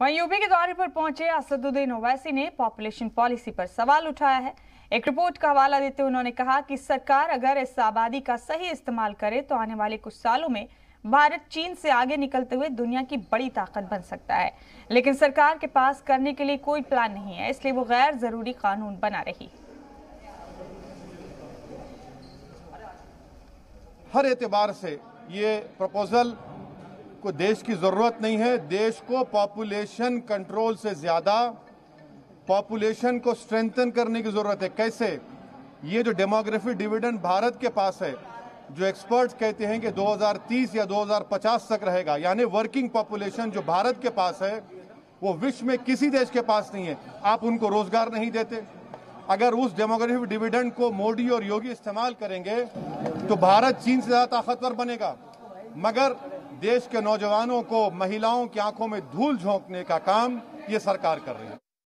वहीं यूपी के दौरे पर पहुँचे असदुद्दीन ओवैसी ने पॉपुलेशन पॉलिसी पर सवाल उठाया है। एक रिपोर्ट का हवाला देते हुए उन्होंने कहा कि सरकार अगर इस आबादी का सही इस्तेमाल करे तो आने वाले कुछ सालों में भारत चीन से आगे निकलते हुए दुनिया की बड़ी ताकत बन सकता है। लेकिन सरकार के पास करने के लिए कोई प्लान नहीं है, इसलिए वो गैर ज़रूरी कानून बना रही। हर एतबार से ये प्रपोजल को देश की ज़रूरत नहीं है। देश को पॉपुलेशन कंट्रोल से ज़्यादा पॉपुलेशन को स्ट्रेंथन करने की ज़रूरत है। कैसे? ये जो डेमोग्राफी डिविडेंड भारत के पास है, जो एक्सपर्ट्स कहते हैं कि 2030 या 2050 तक रहेगा, यानी वर्किंग पॉपुलेशन जो भारत के पास है, वो विश्व में किसी देश के पास नहीं है। आप उनको रोज़गार नहीं देते। अगर उस डेमोग्राफिक डिविडेंड को मोदी और योगी इस्तेमाल करेंगे तो भारत चीन से ज़्यादा ताकतवर बनेगा। मगर देश के नौजवानों को महिलाओं की आँखों में धूल झोंकने का काम ये सरकार कर रही है।